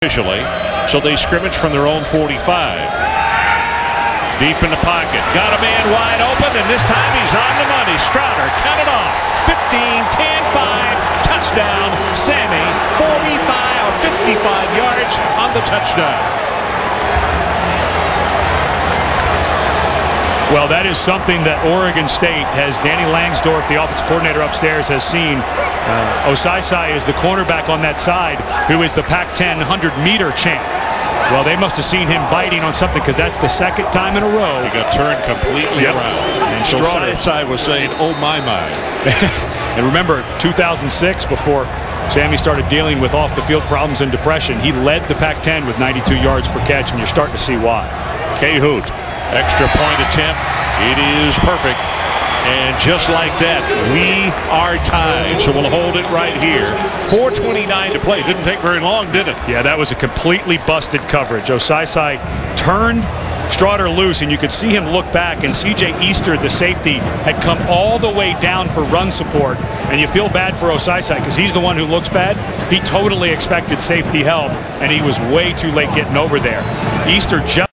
officially. So they scrimmage from their own 45. Deep in the pocket. Got a man wide open, and this time he's on the money. Stroughter, count it off. 15, 10, 5, touchdown. Sammie, 45 or 55 yards on the touchdown. Well, that is something that Oregon State has. Danny Langsdorf, the offensive coordinator upstairs, has seen. Uh, Osaisai is the cornerback on that side, who is the Pac-10 100-meter champ. Well, they must have seen him biting on something because that's the second time in a row. He got turned completely Yep. around. And Osaisai was saying, oh, my, my. And remember, 2006, before Sammie started dealing with off-the-field problems and depression, he led the Pac-10 with 92 yards per catch, and you're starting to see why. Kahut, extra point attempt. It is perfect. And just like that, we are tied. So we'll hold it right here. 4.29 to play. Didn't take very long, did it? Yeah, that was a completely busted coverage. Osaisai turned Stroughter loose, and you could see him look back, and C.J. Easter, the safety, had come all the way down for run support. And you feel bad for Osaisai because he's the one who looks bad. He totally expected safety help, and he was way too late getting over there. Easter just